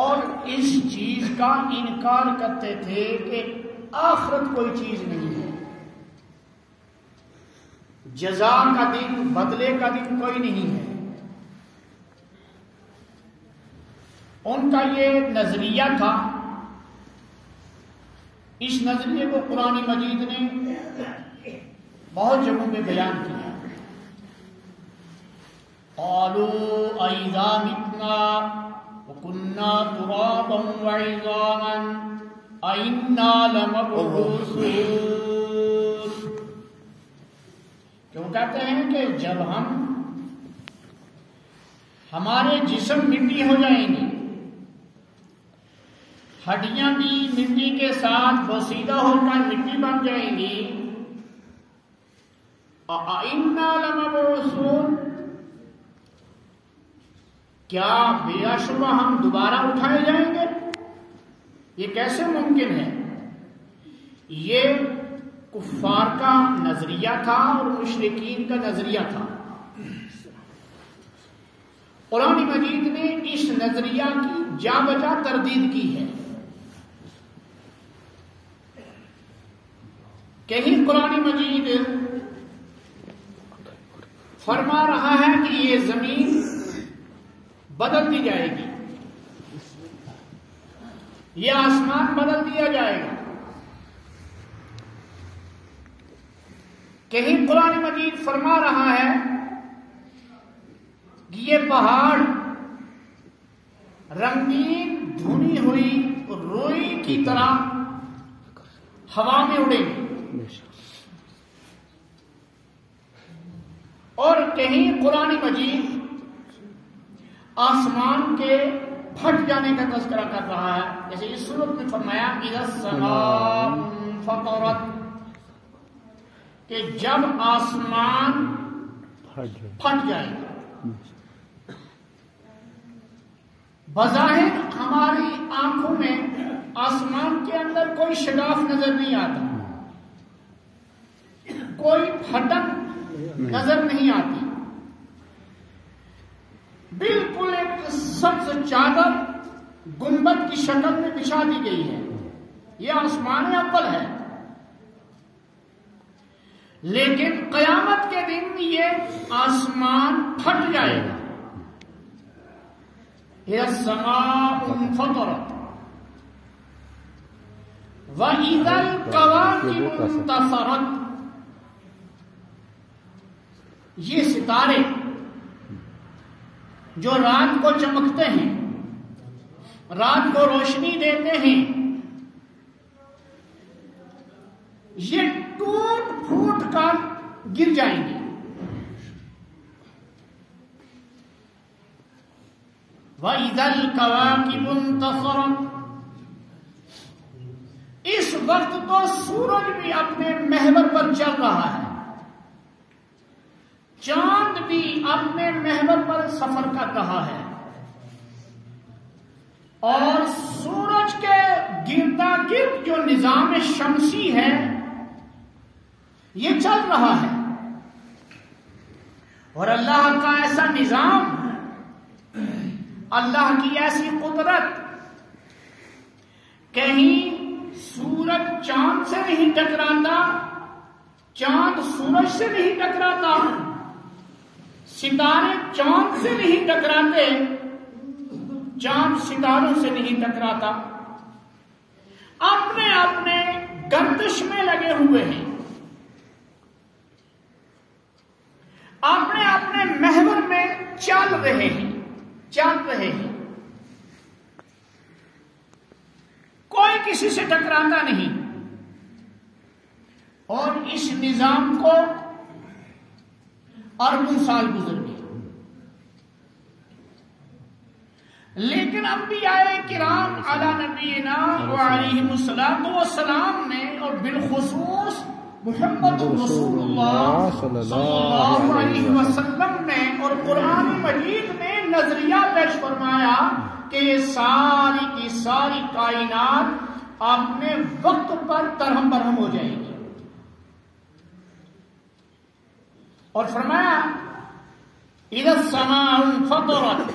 और इस चीज़ का इनकार करते थे कि आखरत कोई चीज़ नहीं है। जजा का दिन, बदले का दिन कोई नहीं है। उनका ये नज़रिया था। इस नज़रिए को कुरानी मजीद ने बहुत जगहों में बयान किया। आलू कुन्ना तुराबम वैजामन ऐन्ना लमबूसून क्यों कहते हैं कि जब हम हमारे जिस्म मिट्टी हो जाएँगे, हड्डियाँ भी मिट्टी के साथ बसीदा होकर मिट्टी बन जाएँगी क्या बेअशुबा हम दोबारा उठाए जाएँगे? ये कैसे मुमकिन है? ये कुफार का नज़रिया था और मुशरकिन का नज़रिया था। कुरान मजीद ने इस नज़रिया की जा बजा तरदीद की है। कहीं कुरान मजीद फरमा रहा है कि ये ज़मीन बदल दी जाएगी। यह आसमान बदल दिया जाएगा। कहीं कुरान मजीद फरमा रहा है कि ये पहाड़ रंगीन धुनी हुई रोई की तरह हवा में उड़ेगी। और कहीं कुरान मजीद आसमान के फट जाने का तस्करा कर रहा है। जैसे इस सूरत में फरमाया फतरत। कि जब आसमान फट जाएगा बजाहिर हमारी आँखों में आसमान के अंदर कोई शगाफ नज़र नहीं आता। कोई फटक नज़र नहीं आती। बिल्कुल एक सब्ज चादर गुंबद की शक्ल में बिछा दी गई है। यह आसमान अव्वल है? लेकिन कयामत के दिन ये आसमान फट जाएगा। यह समाउन फतरत। व कवा कवाकिब तसरत। ये सितारे जो रात को चमकते हैं, रात को रोशनी देते हैं, ये टूट फूट कर गिर जाएँगे। वैदल कवा की मुंतसरत इस वक्त तो सूरज भी अपने महवर पर चल रहा है। चाँद भी अपने महवर पर सफ़र कर रहा है। और सूरज के गिरदा गिर्द जो निज़ाम शमसी है, ये चल रहा है। और अल्लाह का ऐसा निज़ाम, अल्लाह की ऐसी कुदरत, कहीं सूरज चाँद से नहीं टकराता, चाँद सूरज से नहीं टकराता। सितारे चाँद से नहीं टकराते। चाँद सितारों से नहीं टकराता। अपने अपने गर्दिश में लगे हुए हैं। अपने अपने महवर में चल रहे हैं। चल रहे हैं। कोई किसी से टकराता नहीं। और इस निज़ाम को अरबों साल गुजर गए लेकिन अम्बियाए किराम अला नबीना सलाम ने और बिलखसूस मोहम्मद वसल्लम ने और कुरान मजीद ने नज़रिया पेश फरमाया कि सारी की सारी कायनात अपने वक्त पर तरहम बरहम हो जाएगी। और फरमाया समाउन फतरत।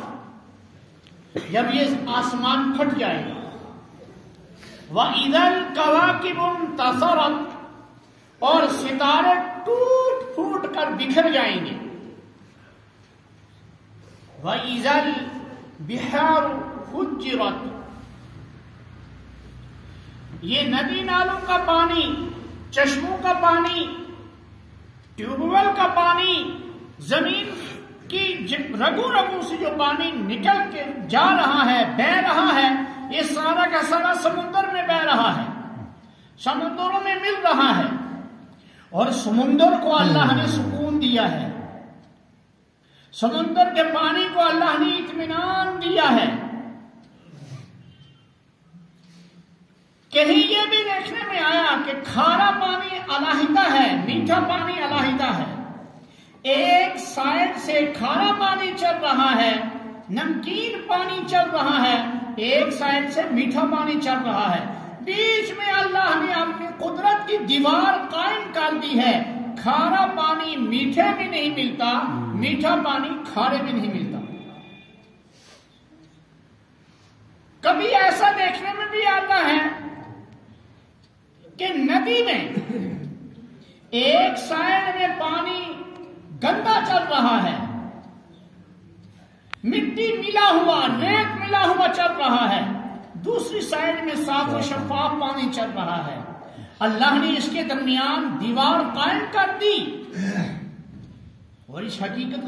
जब ये आसमान फट जाएगा वह इधर कवाकिबुन तसरत। और सितारे टूट फूट कर बिखर जाएँगे वह इजल बिहार फुजिरत ये नदी नालों का पानी, चश्मों का पानी ट्यूबवेल का पानी ज़मीन की रगू रगू से जो पानी निकल के जा रहा है, बह रहा है, ये सारा का सारा समुद्र में बह रहा है। समुद्रों में मिल रहा है। और समुद्र को अल्लाह ने सुकून दिया है। समुद्र के पानी को अल्लाह ने इतमान दिया है। कहीं ये भी देखने में आया कि खारा पानी अलाहिदा है, मीठा पानी एक साइड से खारा पानी चल रहा है, नमकीन पानी चल रहा है, एक साइड से मीठा पानी चल रहा है। बीच में अल्लाह ने अपनी कुदरत की दीवार कायम कर दी है। खारा पानी मीठे भी नहीं मिलता, मीठा पानी खारे भी नहीं मिलता। कभी ऐसा देखने में भी आता है कि नदी में एक साइड में पानी गंदा चल रहा है। मिट्टी मिला हुआ, रेत मिला हुआ चल रहा है। दूसरी साइड में साफ़ और शफाफ पानी चल रहा है। अल्लाह ने इसके दरमियान दीवार कायम कर दी। और इस हकीकत को